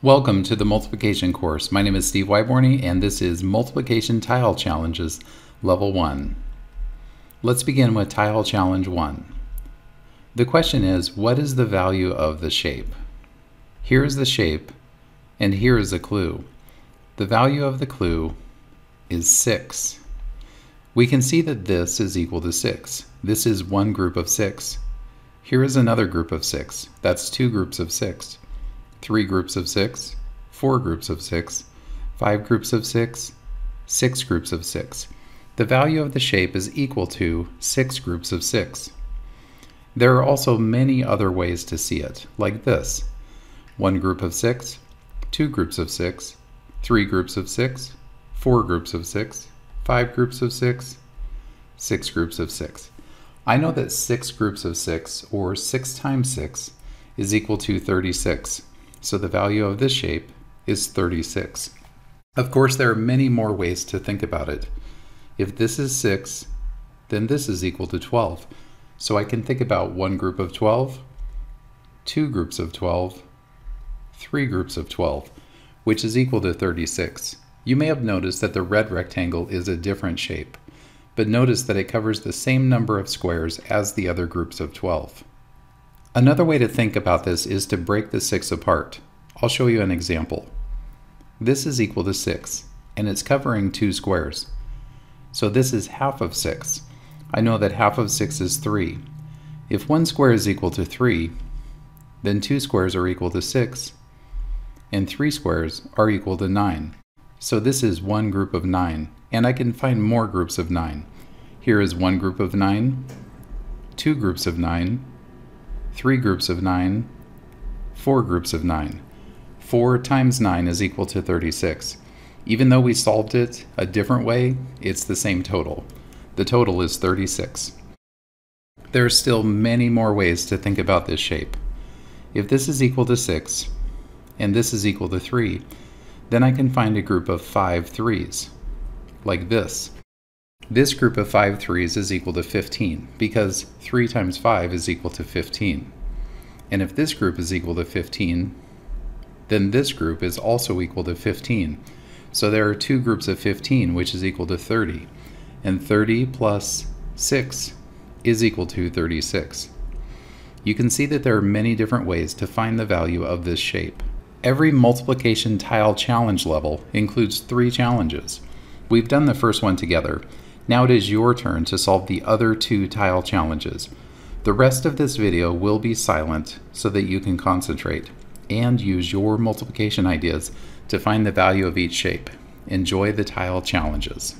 Welcome to the multiplication course. My name is Steve Wyborney and this is Multiplication Tile Challenges Level 1. Let's begin with Tile Challenge 1. The question is, what is the value of the shape? Here is the shape and here is a clue. The value of the clue is 6. We can see that this is equal to 6. This is one group of 6. Here is another group of 6. That's two groups of 6 three groups of six, four groups of six, five groups of six, six groups of six. The value of the shape is equal to six groups of six. There are also many other ways to see it, like this. One group of six, two groups of six, three groups of six, four groups of six, five groups of six, six groups of six. I know that six groups of six, or six times six, is equal to 36 so the value of this shape is 36. Of course, there are many more ways to think about it. If this is 6, then this is equal to 12. So I can think about one group of 12, two groups of 12, three groups of 12, which is equal to 36. You may have noticed that the red rectangle is a different shape, but notice that it covers the same number of squares as the other groups of 12. Another way to think about this is to break the 6 apart. I'll show you an example. This is equal to 6, and it's covering two squares. So this is half of 6. I know that half of 6 is 3. If one square is equal to 3, then two squares are equal to 6, and three squares are equal to 9. So this is one group of 9, and I can find more groups of 9. Here is one group of 9, two groups of 9, three groups of 9, four groups of 9. 4 times 9 is equal to 36. Even though we solved it a different way, it's the same total. The total is 36. There are still many more ways to think about this shape. If this is equal to 6, and this is equal to 3, then I can find a group of five threes, like this. This group of 5 threes is equal to 15 because 3 times 5 is equal to 15. And if this group is equal to 15, then this group is also equal to 15. So there are two groups of 15, which is equal to 30. And 30 plus 6 is equal to 36. You can see that there are many different ways to find the value of this shape. Every multiplication tile challenge level includes three challenges. We've done the first one together, now it is your turn to solve the other two tile challenges. The rest of this video will be silent so that you can concentrate and use your multiplication ideas to find the value of each shape. Enjoy the tile challenges.